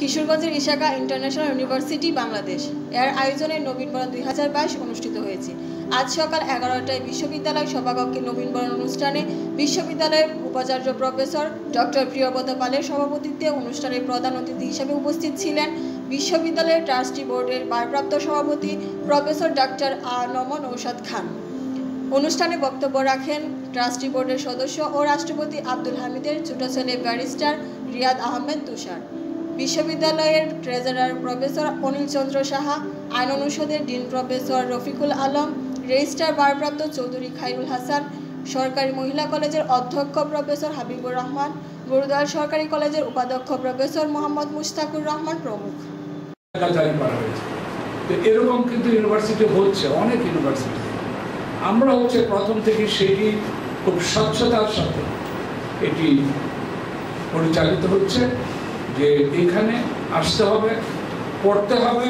কিশোরগঞ্জের Ishakha international university, Bangladesh. এর আয়োজনে নবীনবরণ দুই বাইশ অনুষ্ঠিত হয়েছে। আজ সকাল এগারোটায় বিশ্ববিদ্যালয় সভাকক্ষে নবীনবরণ অনুষ্ঠানে বিশ্ববিদ্যালয়ের উপাচার্য প্রফেসর ডক্টর প্রিয়ব্রত পালের সভাপতিত্বে অনুষ্ঠানে প্রধান অতিথি হিসেবে উপস্থিত ছিলেন বিশ্ববিদ্যালয়ের ট্রাস্টি বোর্ডের ভারপ্রাপ্ত সভাপতি প্রফেসর ডক্টর আ নমন ঔষধ খান। অনুষ্ঠানে বক্তব্য রাখেন ট্রাস্টি বোর্ডের সদস্য ও রাষ্ট্রপতি আব্দুল হামিদের ছোট ছেলে ব্যারিস্টার রিয়াদ আহমেদ তুষার। বিশ্ববিদ্যালয়ের ট্রেজারার প্রফেসর অনিল চন্দ্র সাহা, আইন অনুষদের dean professor Rafiqul Alam, registrar ভারপ্রাপ্ত চৌধুরী খাইরুল হাসান, সরকারি মহিলা কলেজের অধ্যক্ষ প্রফেসর হাবিবুর রহমান, গুরুদয়াল সরকারি কলেজের উপাধ্যক্ষ প্রফেসর মোহাম্মদ মুস্তাকুর রহমান প্রমুখ। এরকম কিন্তু ইউনিভার্সিটি হচ্ছে, অনেক ইউনিভার্সিটি আমরা হচ্ছে প্রথম থেকে সেটি খুব স্বচ্ছতার সাথে এটি পরিচালিত হচ্ছে। যে এখানে আসতে হবে, পড়তে হবে,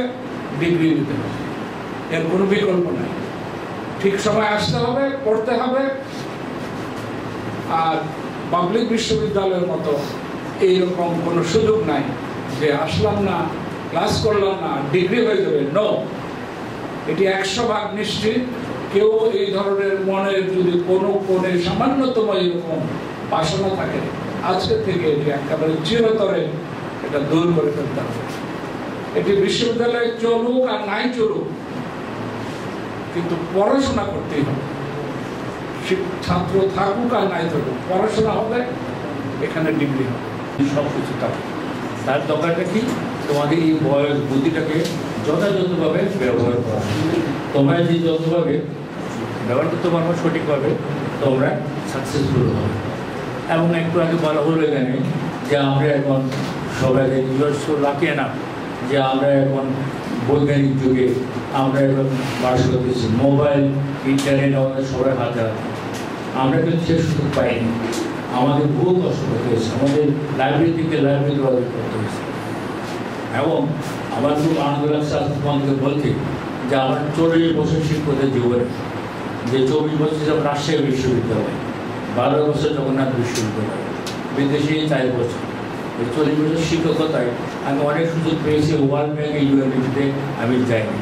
ডিগ্রি নিতে হবে। এর কোনো বিকল্প নাই। ঠিক সময় আসতে হবে, পড়তে হবে, আর পাবলিক বিশ্ববিদ্যালয়ের মতো এইরকম কোনো সুযোগ নাই যে আসলাম না, ক্লাস করলাম না, ডিগ্রি হয়ে যাবে। নো এটি একশো ভাগ নিশ্চিত। কেউ এই ধরনের মনের যদি কোনো কোণে সামান্যতম এরকম বাসনা থাকে, আজকে থেকে এটি একেবারে চিরতরে এটা দূর করে ফেলতে হবে। এটি বিশ্ববিদ্যালয়ে চলুক আর নাই চলুক, কিন্তু পড়াশোনা করতেই হবে। ছাত্র থাকুক আর নাই থাকুক, পড়াশোনা হবে, এখানে ডিগ্রি হবে। সব কিছু তার দরকারটা কি? তোমাদের এই বয়স বুদ্ধিটাকে যথাযথভাবে ব্যবহার করা। তোমরা যে যতভাবে ব্যবহার করতে পারব সঠিকভাবে তোমরা সাকসেসফুল হবে। এবং একটু আগে বলা হলো এখানে যে আমরা এখন সবাই নিজস্ব রাখে না, যে আমরা এখন বৈজ্ঞানিক যুগে, আমরা এখন বাস করতেছি। মোবাইল, ইন্টারনেট আমাদের সবাই হাতে আমরা কিন্তু সে সুযোগ পাইনি। আমাদের বহু কষ্ট করতে হয়েছে। আমাদের লাইব্রেরি থেকে লাইব্রেরি দৌড়াদৌড়ি করতে হয়েছে। এবং আমার খুব আনন্দ লাগছে আজকে বলতে, যে আমার চল্লিশ বছর শিক্ষকদের জীবনে, যে চব্বিশ বছর যখন রাজশাহী বিশ্ববিদ্যালয়, বারো বছর জগন্নাথ বিশ্ববিদ্যালয়, বিদেশে চার বছর। চল্লিশ বছর শিক্ষকতায় আমি অনেক সুযোগ পেয়েছি ওয়ার্ল্ড ব্যাংক ইউএনডিপিতে আমি যাইনি।